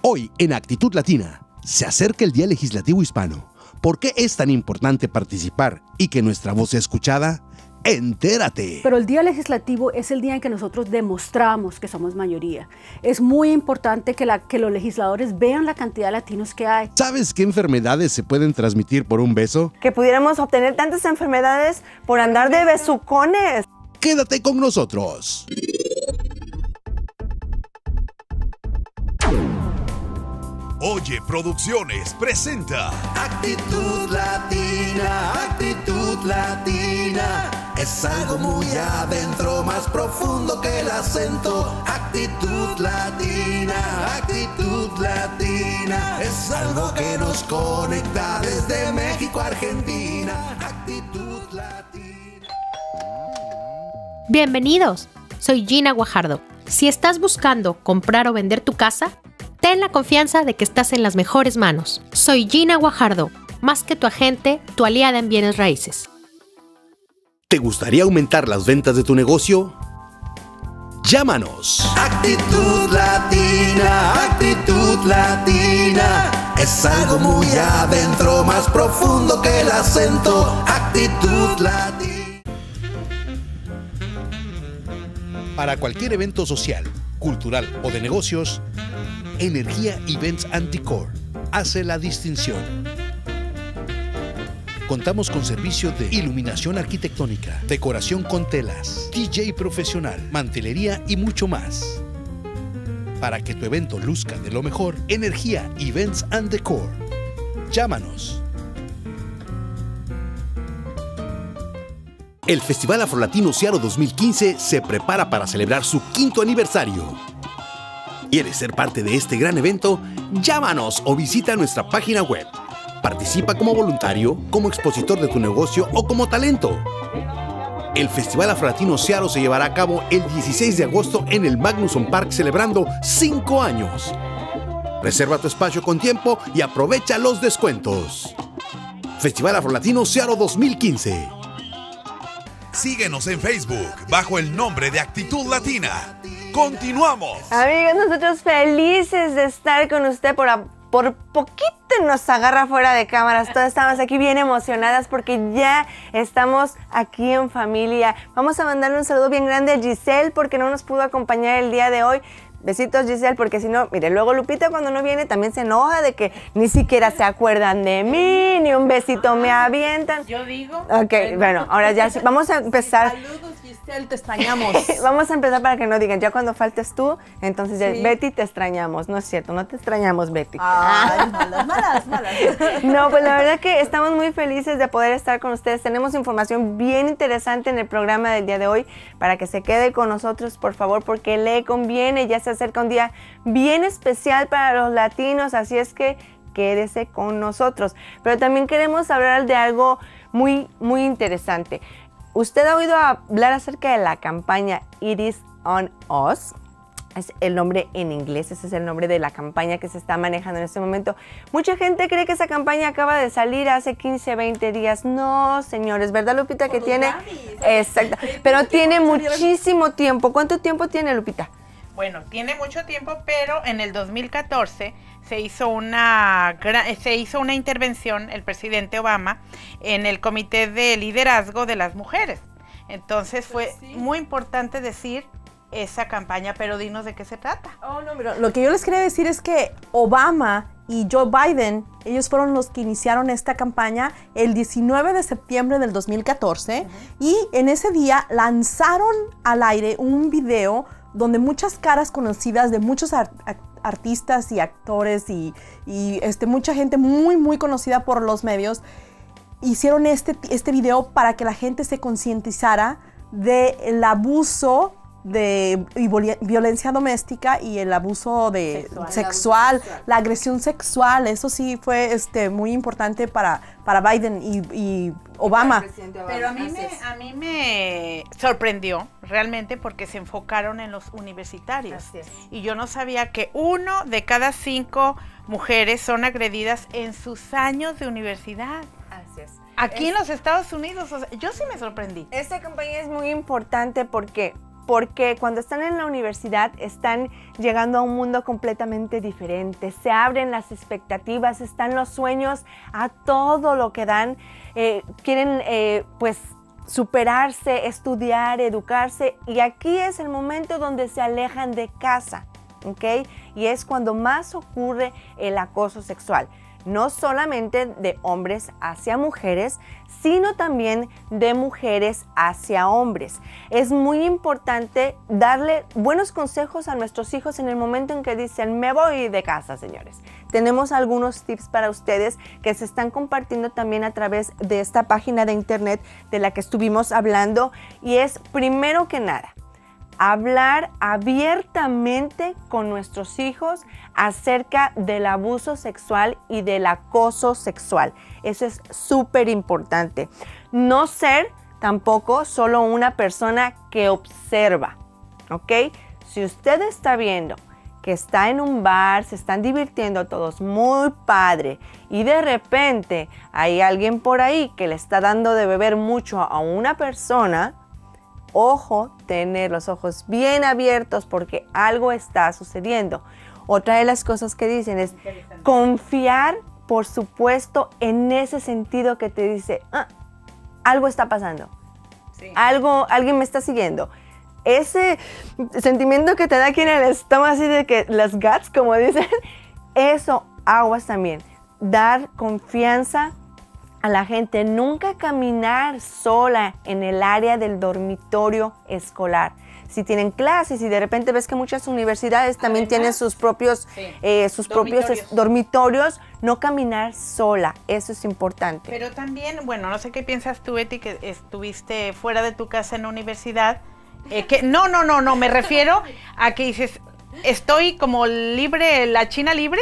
Hoy en Actitud Latina se acerca el Día Legislativo Hispano. ¿Por qué es tan importante participar y que nuestra voz sea escuchada? Entérate. Pero el día legislativo es el día en que nosotros demostramos que somos mayoría. Es muy importante que, la, que los legisladores vean la cantidad de latinos que hay. ¿Sabes qué enfermedades se pueden transmitir por un beso? Que pudiéramos obtener tantas enfermedades por andar de besucones. Quédate con nosotros. Oye Producciones presenta Actitud Latina, actitud latina. Es algo muy adentro, más profundo que el acento. Actitud latina, actitud latina. Es algo que nos conecta desde México a Argentina. Actitud latina. Bienvenidos, soy Gina Guajardo. Si estás buscando comprar o vender tu casa, ten la confianza de que estás en las mejores manos. Soy Gina Guajardo, más que tu agente, tu aliada en bienes raíces. ¿Te gustaría aumentar las ventas de tu negocio? Llámanos. Actitud latina, actitud latina. Es algo muy adentro, más profundo que el acento. Actitud latina. Para cualquier evento social, cultural o de negocios, Energía Events Anticor hace la distinción. Contamos con servicios de iluminación arquitectónica, decoración con telas, DJ profesional, mantelería y mucho más. Para que tu evento luzca de lo mejor, Energía Events and Decor. Llámanos. El Festival Afrolatino Searo 2015 se prepara para celebrar su quinto aniversario. ¿Quieres ser parte de este gran evento? Llámanos o visita nuestra página web. Participa como voluntario, como expositor de tu negocio o como talento. El Festival Afrolatino Searo se llevará a cabo el 16 de agosto en el Magnuson Park celebrando 5 años. Reserva tu espacio con tiempo y aprovecha los descuentos. Festival Afrolatino Searo 2015. Síguenos en Facebook bajo el nombre de Actitud Latina. Continuamos. Amigos, nosotros felices de estar con usted por, a- por poquito nos agarra fuera de cámaras. Todas estamos aquí bien emocionadas porque ya estamos aquí en familia. Vamos a mandarle un saludo bien grande a Giselle porque no nos pudo acompañar el día de hoy. Besitos Giselle, porque si no, mire, luego Lupita cuando no viene también se enoja de que ni siquiera se acuerdan de mí, ni un besito me avientan. Yo digo. Ok, bueno, ahora ya vamos a empezar. Giselle, te extrañamos. Vamos a empezar para que no digan, ya cuando faltes tú, entonces ya, Sí. Betty te extrañamos. No es cierto, no te extrañamos, Betty. Ay, malas, malas, malas. No, pues la verdad que estamos muy felices de poder estar con ustedes. Tenemos información bien interesante en el programa del día de hoy para que se quede con nosotros, por favor, porque le conviene. Ya se acerca un día bien especial para los latinos, así es que quédese con nosotros. Pero también queremos hablar de algo muy, muy interesante. ¿Usted ha oído hablar acerca de la campaña It is on Us? Es el nombre en inglés, ese es el nombre de la campaña que se está manejando en este momento. Mucha gente cree que esa campaña acaba de salir hace 15, 20 días. No, señores, ¿verdad, Lupita? Que tiene. Exacto. Pero tiene muchísimo tiempo. ¿Cuánto tiempo tiene, Lupita? Bueno, tiene mucho tiempo, pero en el 2014 se hizo una eh, se hizo una intervención el presidente Obama en el Comité de Liderazgo de las Mujeres. Entonces fue muy importante decir esa campaña, pero dinos de qué se trata. Oh, no, pero lo que yo les quería decir es que Obama y Joe Biden, ellos fueron los que iniciaron esta campaña el 19 de septiembre del 2014 y en ese día lanzaron al aire un video donde muchas caras conocidas de muchos ar- ar- artistas y actores y, este, mucha gente muy, muy conocida por los medios hicieron este, este video para que la gente se concientizara del abuso de y violencia doméstica y el abuso de Sexual. sexual, la agresión sexual. Eso sí fue este, muy importante para, para Biden y, y Obama. Pero a mí, me, a mí me sorprendió realmente porque se enfocaron en los universitarios. Así es. Y yo no sabía que uno de cada cinco mujeres son agredidas en sus años de universidad. Así es. Aquí en los Estados Unidos, o sea, yo sí me sorprendí. Esta campaña es muy importante porque porque cuando están en la universidad están llegando a un mundo completamente diferente, se abren las expectativas, están los sueños a todo lo que dan, eh, quieren eh, pues superarse, estudiar, educarse. Y aquí es el momento donde se alejan de casa, ¿ok? Y es cuando más ocurre el acoso sexual no solamente de hombres hacia mujeres, sino también de mujeres hacia hombres. Es muy importante darle buenos consejos a nuestros hijos en el momento en que dicen, me voy de casa, señores. Tenemos algunos tips para ustedes que se están compartiendo también a través de esta página de internet de la que estuvimos hablando y es primero que nada, hablar abiertamente con nuestros hijos acerca del abuso sexual y del acoso sexual. Eso es súper importante. No ser tampoco solo una persona que observa, ¿ok? Si usted está viendo que está en un bar, se están divirtiendo todos muy padre y de repente hay alguien por ahí que le está dando de beber mucho a una persona, ojo, tener los ojos bien abiertos porque algo está sucediendo. Otra de las cosas que dicen es confiar, por supuesto, en ese sentido que te dice, ah, algo está pasando. Algo, alguien me está siguiendo. Ese sentimiento que te da aquí en el estómago, así de que las guts, como dicen, eso aguas también. Dar confianza a la gente, nunca caminar sola en el área del dormitorio escolar. Si tienen clases y de repente ves que muchas universidades también tienen sus propios, eh, sus propios dormitorios, no caminar sola, eso es importante. Pero también, bueno, no sé qué piensas tú, Betty, que estuviste fuera de tu casa en la universidad. Eh, que, no, no, no, no, me refiero a que dices, estoy como libre, la China libre,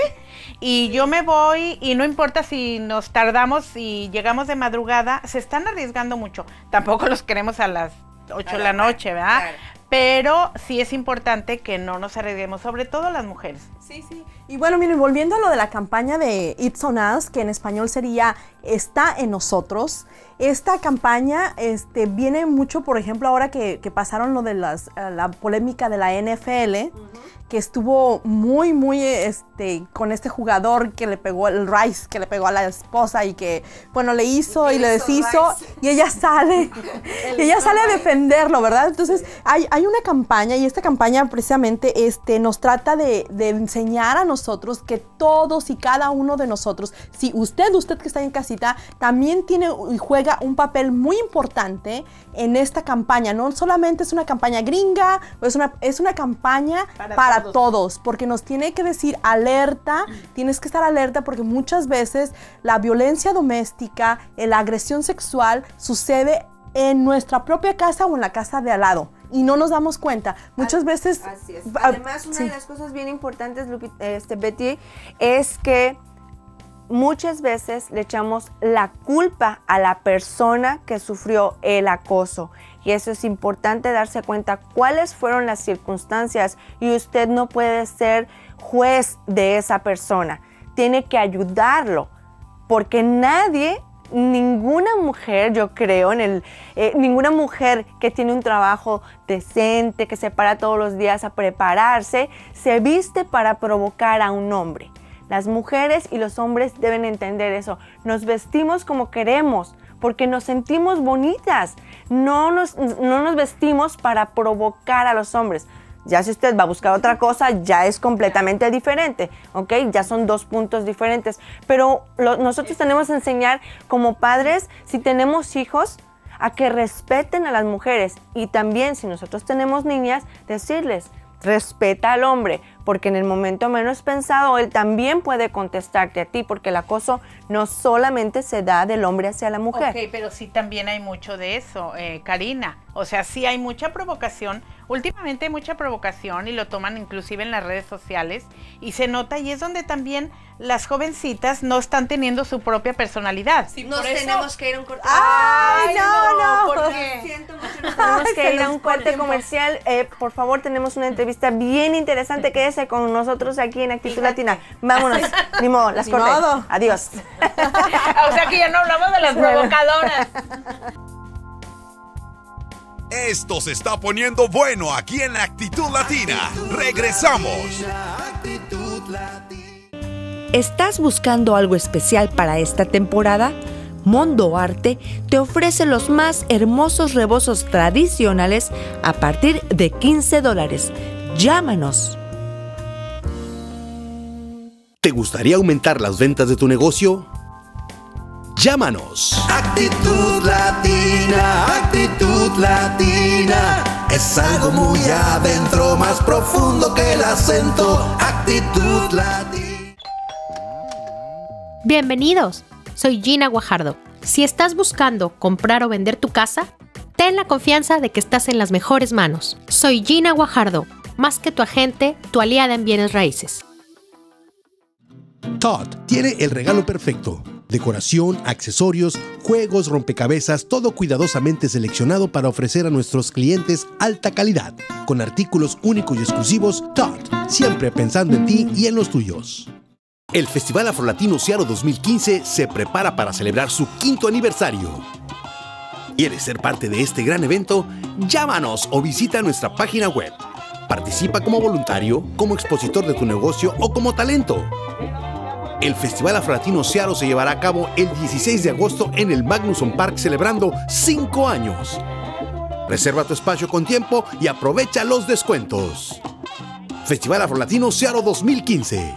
y yo me voy y no importa si nos tardamos y llegamos de madrugada, se están arriesgando mucho. Tampoco los queremos a las 8 de la noche, ¿verdad? Pero sí es importante que no nos arriesguemos, sobre todo las mujeres. Sí, sí. Y bueno, miren, volviendo a lo de la campaña de It's on Us, que en español sería Está en nosotros. Esta campaña este, viene mucho, por ejemplo, ahora que, pasaron lo de las, eh, la polémica de la NFL que estuvo muy, muy este, con este jugador que le pegó el Rice, que le pegó a la esposa y que, bueno, le hizo y, le deshizo y ella sale, y ella sale a defenderlo, ¿verdad? Entonces, hay, hay, una campaña y esta campaña precisamente este, nos trata de, de, enseñar a nosotros que todos y cada uno de nosotros, si usted, usted que está en casita, también tiene y juega un papel muy importante en esta campaña. No solamente es una campaña gringa, es una, es una campaña para todos. porque nos tiene que decir alerta, tienes que estar alerta porque muchas veces la violencia doméstica, la agresión sexual sucede en nuestra propia casa o en la casa de al lado y no nos damos cuenta. Muchas veces... Así es. Además, una de las cosas bien importantes, este, Betty, es que muchas veces le echamos la culpa a la persona que sufrió el acoso. Y eso es importante darse cuenta cuáles fueron las circunstancias y usted no puede ser juez de esa persona. Tiene que ayudarlo porque nadie, ninguna mujer, yo creo, en el, eh, ninguna mujer que tiene un trabajo decente, que se para todos los días a prepararse, se viste para provocar a un hombre. Las mujeres y los hombres deben entender eso. Nos vestimos como queremos porque nos sentimos bonitas. No nos, no nos vestimos para provocar a los hombres. Ya si usted va a buscar otra cosa, ya es completamente diferente, ¿ok? Ya son dos puntos diferentes. Pero nosotros tenemos que enseñar como padres, si tenemos hijos, a que respeten a las mujeres. Y también si nosotros tenemos niñas, decirles, respeta al hombre, porque en el momento menos pensado él también puede contestarte a ti, porque el acoso no solamente se da del hombre hacia la mujer. Ok, pero sí también hay mucho de eso, eh, Karina. O sea, sí hay mucha provocación. Últimamente hay mucha provocación y lo toman inclusive en las redes sociales y se nota y es donde también las jovencitas no están teniendo su propia personalidad. Sí, Nos tenemos que ir a un corte. ¡Ay, no, no! Siento mucho, tenemos que ir a un corte comercial. Eh, por favor, tenemos una entrevista bien interesante. Quédese con nosotros aquí en Actitud Latina. Vámonos. Ni modo, las cortes. Adiós. o sea que ya no hablamos de las provocadoras. Esto se está poniendo bueno aquí en Actitud Latina. Regresamos. ¿Estás buscando algo especial para esta temporada? Mondo Arte te ofrece los más hermosos rebozos tradicionales a partir de 15 dólares. Llámanos. ¿Te gustaría aumentar las ventas de tu negocio? Llámanos. Actitud latina, actitud latina. Es algo muy adentro, más profundo que el acento. Actitud latina. Bienvenidos, soy Gina Guajardo. Si estás buscando comprar o vender tu casa, ten la confianza de que estás en las mejores manos. Soy Gina Guajardo, más que tu agente, tu aliada en bienes raíces. Todd tiene el regalo perfecto. Decoración, accesorios, juegos, rompecabezas, todo cuidadosamente seleccionado para ofrecer a nuestros clientes alta calidad. Con artículos únicos y exclusivos, Todd, siempre pensando en ti y en los tuyos. El Festival Afrolatino Searo 2015 se prepara para celebrar su quinto aniversario. ¿Quieres ser parte de este gran evento? Llámanos o visita nuestra página web. Participa como voluntario, como expositor de tu negocio o como talento. El Festival Afrolatino Searo se llevará a cabo el 16 de agosto en el Magnuson Park celebrando 5 años. Reserva tu espacio con tiempo y aprovecha los descuentos. Festival Afrolatino Searo 2015.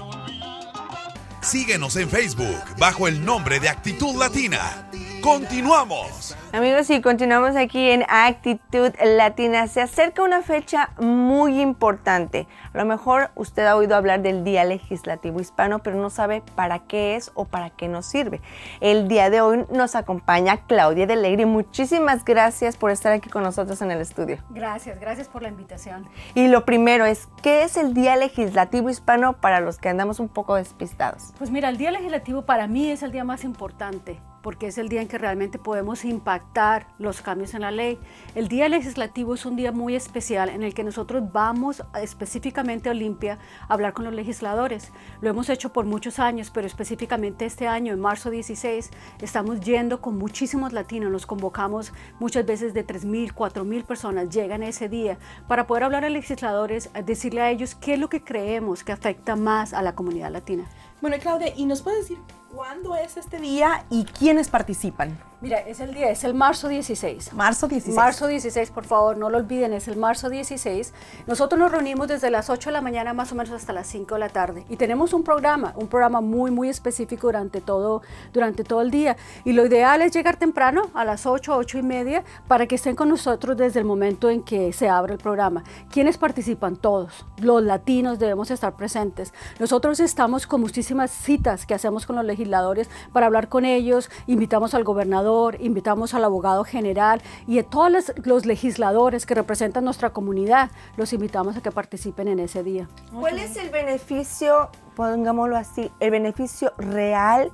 Síguenos en Facebook bajo el nombre de Actitud Latina. Continuamos. Amigos, y continuamos aquí en Actitud Latina. Se acerca una fecha muy importante. A lo mejor usted ha oído hablar del Día Legislativo Hispano, pero no sabe para qué es o para qué nos sirve. El día de hoy nos acompaña Claudia de Alegre. Muchísimas gracias por estar aquí con nosotros en el estudio. Gracias, gracias por la invitación. Y lo primero es, ¿qué es el Día Legislativo Hispano para los que andamos un poco despistados? Pues mira, el Día Legislativo para mí es el día más importante porque es el día en que realmente podemos impactar los cambios en la ley. El día legislativo es un día muy especial en el que nosotros vamos específicamente a Olimpia a hablar con los legisladores. Lo hemos hecho por muchos años, pero específicamente este año, en marzo 16, estamos yendo con muchísimos latinos. Nos convocamos muchas veces de 3.000, 4.000 personas, llegan ese día para poder hablar a legisladores, decirle a ellos qué es lo que creemos que afecta más a la comunidad latina. Bueno, Claudia, ¿y nos puedes decir cuándo es este día y quiénes participan? Mira, es el día, es el marzo 16. Marzo 16. Marzo 16, por favor, no lo olviden, es el marzo 16. Nosotros nos reunimos desde las 8 de la mañana más o menos hasta las 5 de la tarde y tenemos un programa, un programa muy, muy específico durante todo, durante todo el día. Y lo ideal es llegar temprano, a las 8, 8 y media, para que estén con nosotros desde el momento en que se abre el programa. ¿Quiénes participan? Todos. Los latinos debemos estar presentes. Nosotros estamos con muchísimas citas que hacemos con los legisladores para hablar con ellos, invitamos al gobernador, invitamos al abogado general y a todos los, legisladores que representan nuestra comunidad, los invitamos a que participen en ese día. ¿Cuál es el beneficio, pongámoslo así, el beneficio real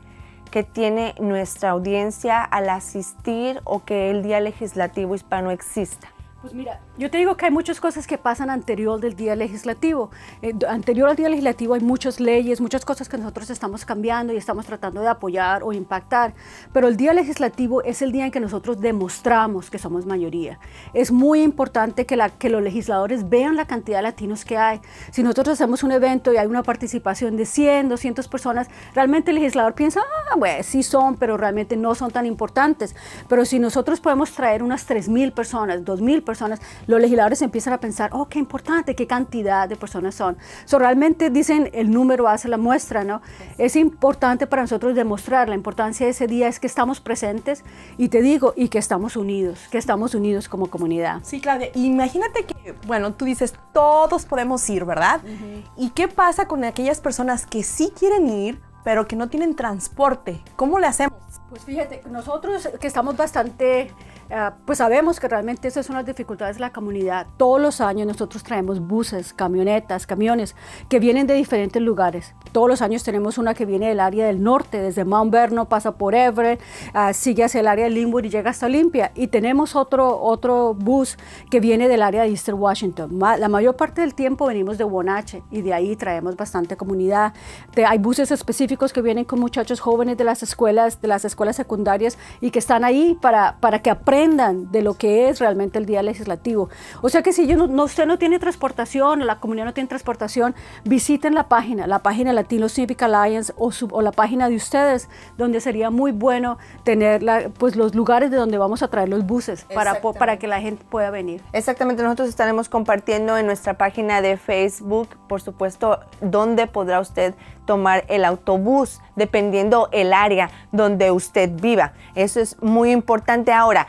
que tiene nuestra audiencia al asistir o que el Día Legislativo Hispano exista? Pues mira, yo te digo que hay muchas cosas que pasan anterior del día legislativo. Eh, anterior al día legislativo hay muchas leyes, muchas cosas que nosotros estamos cambiando y estamos tratando de apoyar o impactar. Pero el día legislativo es el día en que nosotros demostramos que somos mayoría. Es muy importante que, la, que los legisladores vean la cantidad de latinos que hay. Si nosotros hacemos un evento y hay una participación de 100, 200 personas, realmente el legislador piensa, ah, bueno, sí son, pero realmente no son tan importantes. Pero si nosotros podemos traer unas 3.000 personas, 2.000 personas, personas, los legisladores empiezan a pensar, oh, qué importante, qué cantidad de personas son. So, realmente dicen, el número hace la muestra, ¿no? Es importante para nosotros demostrar la importancia de ese día, es que estamos presentes y te digo, y que estamos unidos, que estamos unidos como comunidad. Sí, Claudia, imagínate que, bueno, tú dices, todos podemos ir, ¿verdad? Uh -huh. ¿Y qué pasa con aquellas personas que sí quieren ir, pero que no tienen transporte? ¿Cómo le hacemos? Pues fíjate, nosotros que estamos bastante Uh, pues sabemos que realmente esas son las dificultades de la comunidad. Todos los años nosotros traemos buses, camionetas, camiones que vienen de diferentes lugares. Todos los años tenemos una que viene del área del norte, desde Mount Vernon, pasa por Everett, uh, sigue hacia el área de Linwood y llega hasta Olympia. Y tenemos otro, otro bus que viene del área de Eastern Washington. La mayor parte del tiempo venimos de Wonache y de ahí traemos bastante comunidad. De, hay buses específicos que vienen con muchachos jóvenes de las escuelas, de las escuelas secundarias y que están ahí para, para que aprendan aprendan de lo que es realmente el día legislativo. O sea que si yo no, usted no tiene transportación la comunidad no tiene transportación, visiten la página, la página Latino Civic Alliance o, o la página de ustedes, donde sería muy bueno tener la, pues los lugares de donde vamos a traer los buses para, para que la gente pueda venir. Exactamente, nosotros estaremos compartiendo en nuestra página de Facebook, por supuesto, dónde podrá usted tomar el autobús, dependiendo el área donde usted viva. Eso es muy importante ahora.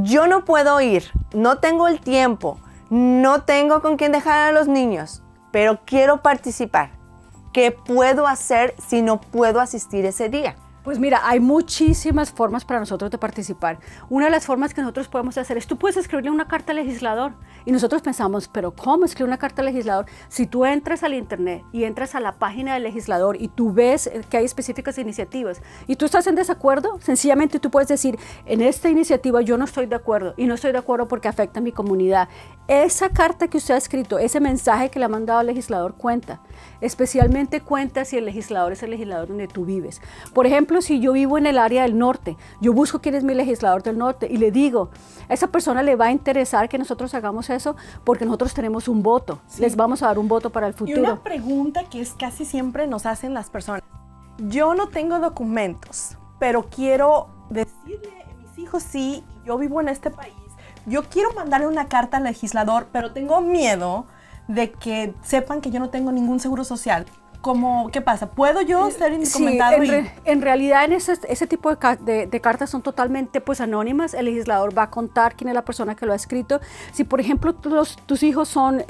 Yo no puedo ir, no tengo el tiempo, no tengo con quién dejar a los niños, pero quiero participar. ¿Qué puedo hacer si no puedo asistir ese día? Pues mira, hay muchísimas formas para nosotros de participar. Una de las formas que nosotros podemos hacer es, tú puedes escribirle una carta al legislador. Y nosotros pensamos, pero ¿cómo escribir una carta al legislador? Si tú entras al internet y entras a la página del legislador y tú ves que hay específicas iniciativas y tú estás en desacuerdo, sencillamente tú puedes decir, en esta iniciativa yo no estoy de acuerdo y no estoy de acuerdo porque afecta a mi comunidad. Esa carta que usted ha escrito, ese mensaje que le ha mandado al legislador cuenta. Especialmente cuenta si el legislador es el legislador donde tú vives. Por ejemplo, si yo vivo en el área del norte, yo busco quién es mi legislador del norte y le digo, a esa persona le va a interesar que nosotros hagamos eso porque nosotros tenemos un voto. Les vamos a dar un voto para el futuro. Y una pregunta que es casi siempre nos hacen las personas. Yo no tengo documentos, pero quiero decirle a mis hijos sí, yo vivo en este país. Yo quiero mandarle una carta al legislador, pero tengo miedo de que sepan que yo no tengo ningún seguro social. ¿Cómo, ¿Qué pasa? ¿Puedo yo eh, ser indocumentado? Sí, en, realidad en ese, ese tipo de, de, cartas son totalmente pues anónimas. El legislador va a contar quién es la persona que lo ha escrito. Si por ejemplo tus hijos son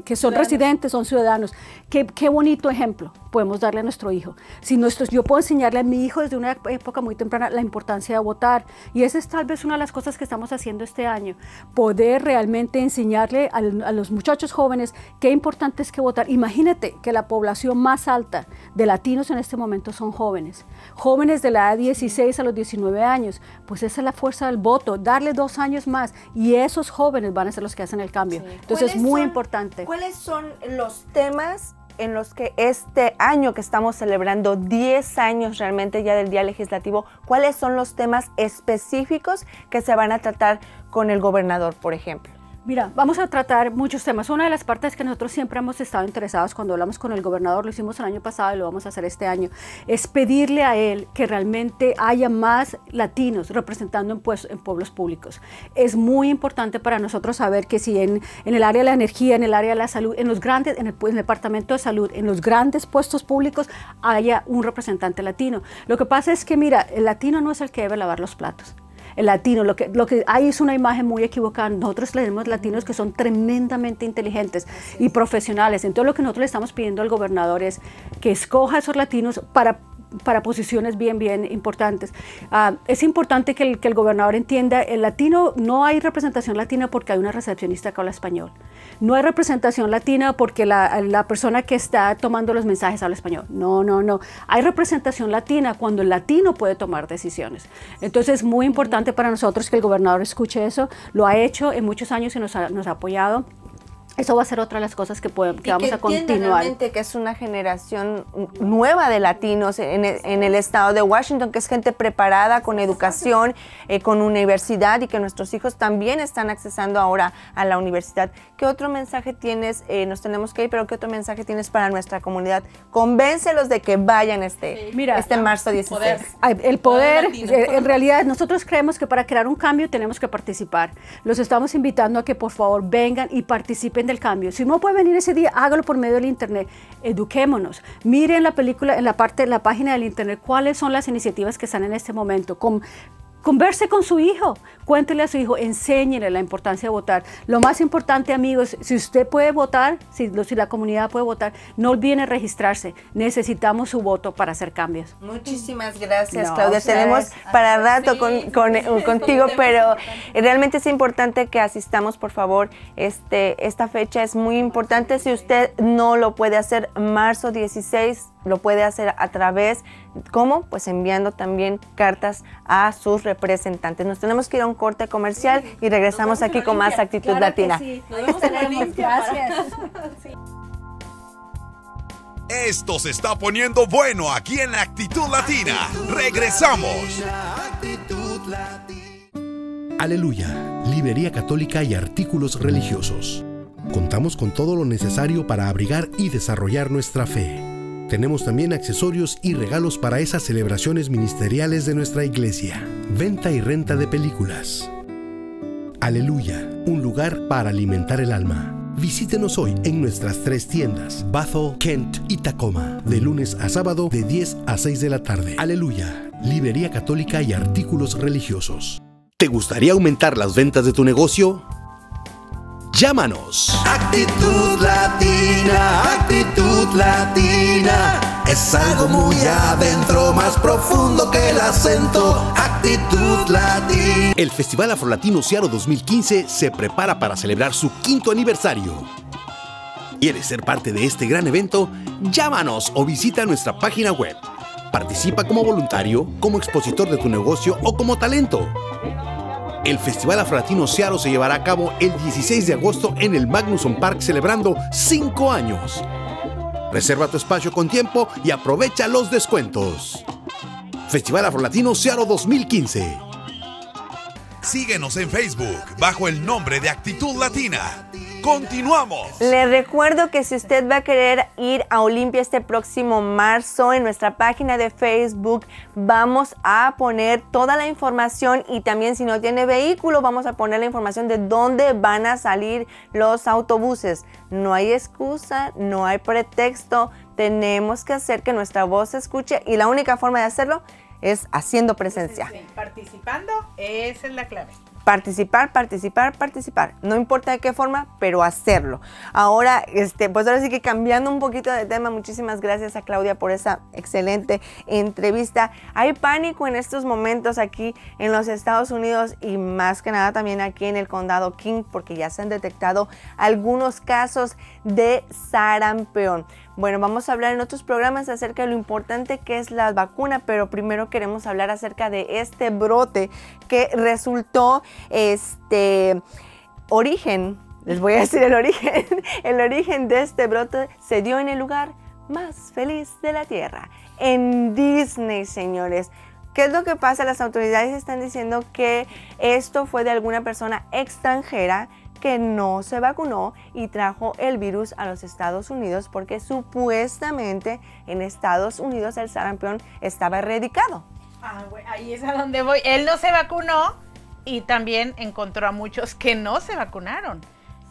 que son residentes, son ciudadanos. Qué, qué, bonito ejemplo podemos darle a nuestro hijo. Si nuestros, yo puedo enseñarle a mi hijo desde una época muy temprana la importancia de votar. Y esa es tal vez una de las cosas que estamos haciendo este año. Poder realmente enseñarle a, a los muchachos jóvenes qué importante es que votar. Imagínate que la población más alta de latinos en este momento son jóvenes. Jóvenes de la edad de 16 a los 19 años. Pues esa es la fuerza del voto. Darle dos años más. Y esos jóvenes van a ser los que hacen el cambio. Entonces es muy importante. ¿Cuáles son los temas en los que este año que estamos celebrando 10 años realmente ya del Día Legislativo, cuáles son los temas específicos que se van a tratar con el gobernador, por ejemplo? Mira, vamos a tratar muchos temas. Una de las partes que nosotros siempre hemos estado interesados cuando hablamos con el gobernador, lo hicimos el año pasado y lo vamos a hacer este año, es pedirle a él que realmente haya más latinos representando en, pues, en pueblos públicos. Es muy importante para nosotros saber que si en, el área de la energía, en el área de la salud, en los grandes, en el departamento de salud, en los grandes puestos públicos, haya un representante latino. Lo que pasa es que, mira, el latino no es el que debe lavar los platos el latino, lo que, lo que hay es una imagen muy equivocada. Nosotros tenemos latinos que son tremendamente inteligentes y profesionales. Entonces lo que nosotros le estamos pidiendo al gobernador es que escoja a esos latinos para para posiciones bien, bien importantes. Ah, es importante que el, que el, gobernador entienda, el latino, no hay representación latina porque hay una recepcionista que habla español. No hay representación latina porque la, la, persona que está tomando los mensajes habla español. No, no, no. Hay representación latina cuando el latino puede tomar decisiones. Entonces es muy importante para nosotros que el gobernador escuche eso. Lo ha hecho en muchos años y nos ha, nos ha apoyado. Eso va a ser otra de las cosas que, vamos a continuar. realmente que es una generación nueva de latinos en el, estado de Washington, que es gente preparada, con educación, eh, con universidad y que nuestros hijos también están accesando ahora a la universidad. ¿Qué otro mensaje tienes? Eh, nos tenemos que ir, pero ¿qué otro mensaje tienes para nuestra comunidad? Convéncelos de que vayan este, Mira, este marzo 16. El poder, eh, en realidad nosotros creemos que para crear un cambio tenemos que participar. Los estamos invitando a que por favor vengan y participen del cambio. Si no puede venir ese día, hágalo por medio del internet. Eduquémonos. Miren la película, en la parte, la página del internet, cuáles son las iniciativas que están en este momento. Converse con su hijo, cuéntele a su hijo, enséñele la importancia de votar. Lo más importante, amigos, si usted puede votar, si, si la comunidad puede votar, no olviden registrarse. Necesitamos su voto para hacer cambios. Muchísimas gracias, Claudia. Tenemos para rato con, contigo, pero realmente es importante que asistamos, por favor. Este, esta fecha es muy importante. Si usted no lo puede hacer, marzo 16 lo puede hacer a través, ¿cómo? Pues enviando también cartas a sus representantes. Nos tenemos que ir a un corte comercial y regresamos aquí con más actitud latina. Gracias. Esto se está poniendo bueno aquí en Actitud Latina. Regresamos. Aleluya, Librería Católica y Artículos Religiosos. Contamos con todo lo necesario para abrigar y desarrollar nuestra fe. Tenemos también accesorios y regalos para esas celebraciones ministeriales de nuestra iglesia. Venta y renta de películas. Aleluya, un lugar para alimentar el alma. Visítenos hoy en nuestras tres tiendas, Bethel, Kent y Tacoma, de lunes a sábado de 10 a 6 de la tarde. Aleluya, Librería Católica y Artículos Religiosos. ¿Te gustaría aumentar las ventas de tu negocio? Llámanos. Actitud latina, actitud latina. Es algo muy adentro, más profundo que el acento. Actitud latina. El Festival Afrolatino Ciaro 2015 se prepara para celebrar su quinto aniversario. ¿Quieres ser parte de este gran evento? Llámanos o visita nuestra página web. Participa como voluntario, como expositor de tu negocio o como talento. El Festival Afrolatino Searo se llevará a cabo el 16 de agosto en el Magnuson Park celebrando 5 años. Reserva tu espacio con tiempo y aprovecha los descuentos. Festival Afrolatino Searo 2015. Síguenos en Facebook bajo el nombre de Actitud Latina. Continuamos. Les recuerdo que si usted va a querer ir a Olimpia este próximo marzo, en nuestra página de Facebook vamos a poner toda la información y también si no tiene vehículo vamos a poner la información de dónde van a salir los autobuses. No hay excusa, no hay pretexto, tenemos que hacer que nuestra voz se escuche y la única forma de hacerlo haciendo presencia. Sí, Participando, esa es la clave. Participar, participar, participar. No importa de qué forma, pero hacerlo. Ahora, este, pues ahora sí que cambiando un poquito de tema, muchísimas gracias a Claudia por esa excelente entrevista. Hay pánico en estos momentos aquí en los Estados Unidos y más que nada también aquí en el condado King porque ya se han detectado algunos casos de sarampión. Bueno, vamos a hablar en otros programas acerca de lo importante que es la vacuna, pero primero queremos hablar acerca de este brote que resultó este origen, les voy a decir el origen, el origen de este brote se dio en el lugar más feliz de la Tierra, en Disney, señores. ¿Qué es lo que pasa? Las autoridades están diciendo que esto fue de alguna persona extranjera que no se vacunó y trajo el virus a los Estados Unidos porque supuestamente en Estados Unidos el sarampión estaba erradicado. Ah, güey, ahí es a donde voy. Él no se vacunó y también encontró a muchos que no se vacunaron.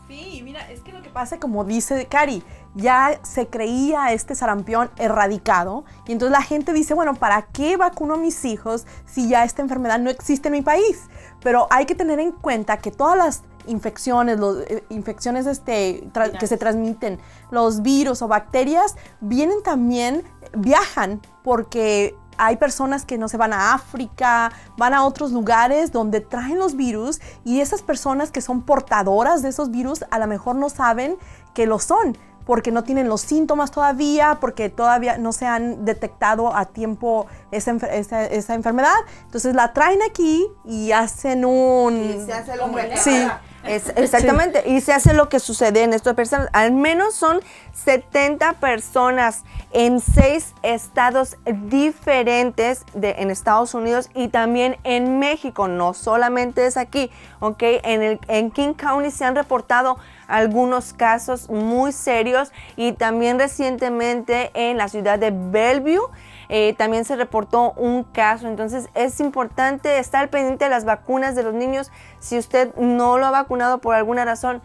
Sí, mira, es que lo que pasa, como dice Cari, ya se creía este sarampión erradicado y entonces la gente dice, bueno, ¿para qué vacuno a mis hijos si ya esta enfermedad no existe en mi país? Pero hay que tener en cuenta que todas las infecciones, los, eh, infecciones este, que se transmiten, los virus o bacterias, vienen también, viajan porque hay personas que no se van a África, van a otros lugares donde traen los virus y esas personas que son portadoras de esos virus a lo mejor no saben que lo son porque no tienen los síntomas todavía, porque todavía no se han detectado a tiempo esa, enfer- esa- esa enfermedad. Entonces la traen aquí y hacen un... Sí. Es- exactamente, y se hace lo que sucede en estas personas. Al menos son 70 personas en seis estados diferentes de, en Estados Unidos y también en México. No solamente es aquí, ¿ok? En, el, en King County se han reportado algunos casos muy serios y también recientemente en la ciudad de Bellevue. Eh, también se reportó un caso, entonces es importante estar pendiente de las vacunas de los niños. Si usted no lo ha vacunado por alguna razón,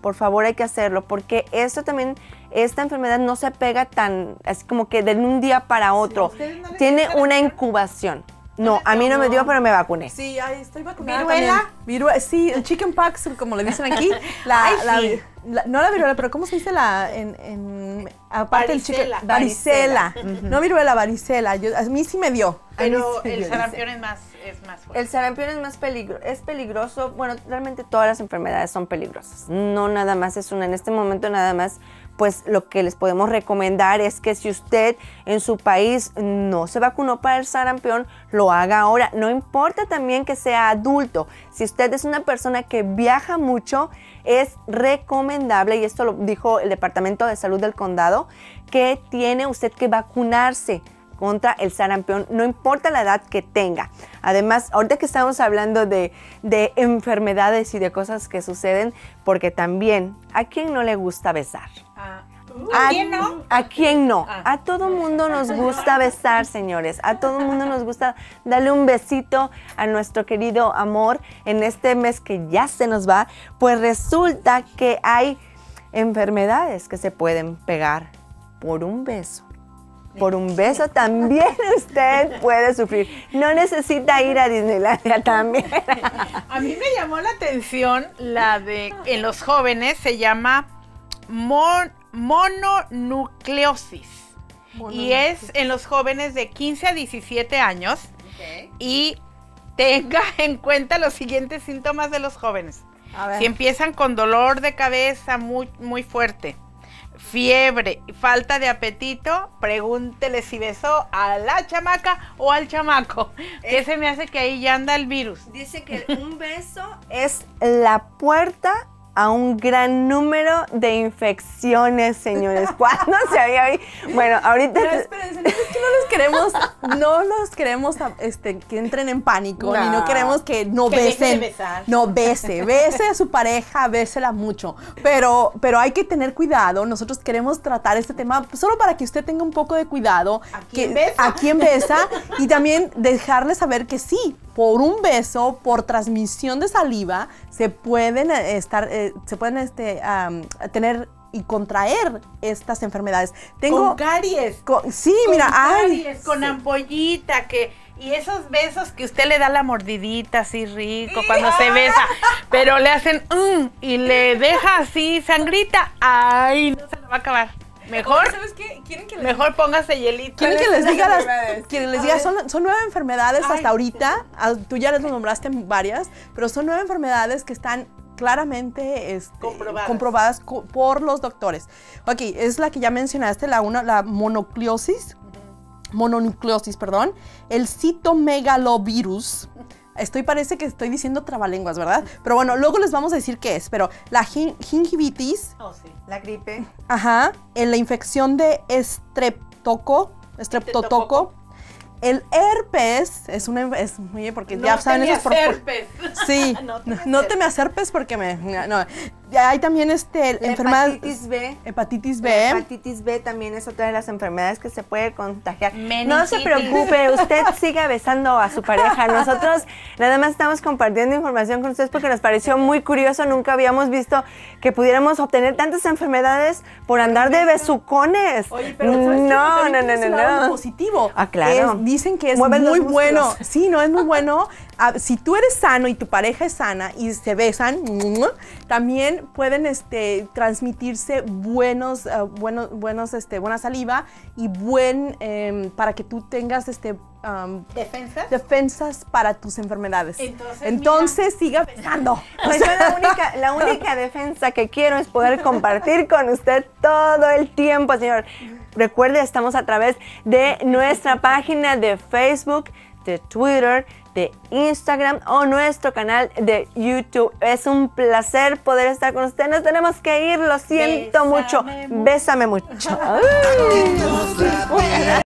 por favor hay que hacerlo, porque esto también, esta enfermedad no se pega tan, así como que de un día para otro. Tiene una incubación. No, a mí no me dio, pero me vacuné. Sí, ay, estoy vacunada ¿Viruela? Viruela, sí, el chickenpox, como le dicen aquí. La, Ay, la- sí. la- no la viruela, pero ¿cómo se dice la en, en- aparte del chicken? Varicela. No viruela, varicela. Yo, a mí sí me dio. Pero sí el sarampión es más, es más fuerte. El sarampión es más peligro, es peligroso. Bueno, realmente todas las enfermedades son peligrosas. No nada más es una. En este momento nada más, pues lo que les podemos recomendar es que si usted en su país no se vacunó para el sarampión, lo haga ahora. No importa también que sea adulto. Si usted es una persona que viaja mucho, es recomendable, y esto lo dijo el Departamento de Salud del Condado, que tiene usted que vacunarse contra el sarampión, no importa la edad que tenga. Además, ahorita que estamos hablando de, de enfermedades y de cosas que suceden, porque también, ¿a quién no le gusta besar? ¿A quién no? ¿A quién no? A todo mundo nos gusta besar, señores. A todo mundo nos gusta darle un besito a nuestro querido amor en este mes que ya se nos va. Pues resulta que hay enfermedades que se pueden pegar por un beso. Por un beso también usted puede sufrir. No necesita ir a Disneylandia también. A mí me llamó la atención la de en los jóvenes se llama mon- mononucleosis. Y es en los jóvenes de 15 a 17 años. Y tenga en cuenta los siguientes síntomas de los jóvenes. A ver. Si empiezan con dolor de cabeza muy, muy fuerte, fiebre, falta de apetito, pregúntele si besó a la chamaca o al chamaco. Que se me hace que ahí ya anda el virus. Dice que un beso es la puerta a un gran número de infecciones, señores. ¿Cuándo se había? Bueno, ahorita... Pero espérense, no es que no los queremos, no los queremos este, que entren en pánico, ni no No. queremos que no Que de besen. besar. No bese, bese a su pareja, bésela mucho. Pero, pero hay que tener cuidado. Nosotros queremos tratar este tema solo para que usted tenga un poco de cuidado. ¿A quién que- besa? A quién besa. y también dejarle saber que sí, por un beso, por transmisión de saliva, se pueden eh, estar, eh, se pueden este, am, tener y contraer estas enfermedades. Tengo con caries. con- sí, Con mira, ay, caries, con ampollita, que y esos besos que usted le da la mordidita así rico cuando se besa, pero le hacen "Mm", y le deja así sangrita, ay, no se lo va a acabar. Mejor, ¿sabes qué? ¿Quieren que les, mejor póngase hielito. quieren que les diga las, que les diga, son, son nueve enfermedades Ay, hasta ahorita. Ah, Tú ya les nombraste varias, pero son nueve enfermedades que están claramente este, Comprobadas. comprobadas co- por los doctores. Ok, es la que ya mencionaste, la una, la monocleosis, mononucleosis, perdón, el citomegalovirus. Estoy, parece que estoy diciendo trabalenguas, ¿verdad? Pero bueno, luego les vamos a decir qué es. Pero la gin- gingivitis, Oh, sí. La gripe. Ajá, en la infección de estreptoco, estreptotoco. El herpes es una es oye, porque ya No saben esos por- herpes. Sí, No no, te no te me acerpes porque me no. Ya Hay también este enfermedad hepatitis B. hepatitis La B. hepatitis B también es otra de las enfermedades que se puede contagiar. No Meningitis. se preocupe, usted siga besando a su pareja. Nosotros nada más estamos compartiendo información con ustedes porque nos pareció muy curioso. Nunca habíamos visto que pudiéramos obtener tantas enfermedades por andar de besucones. Oye, pero ¿sabes no, no, no, no, no. positivo. Ah, claro. Es- dicen que es Mueven muy bueno. Sí, no es muy bueno. Si tú eres sano y tu pareja es sana y se besan, también pueden este, transmitirse buenos, ah, buenos, buenos, este, buena saliva y buen em, para que tú tengas este ¿Defensas? defensas para tus enfermedades. Entonces, Entonces siga besando. Pues yo la única, la única defensa que quiero es poder compartir con usted todo el tiempo, señor. Recuerde, estamos a través de nuestra página de Facebook, de Twitter, de Instagram o nuestro canal de YouTube. Es un placer poder estar con usted. Nos tenemos que ir, lo siento Bésame mucho. mucho. Bésame mucho.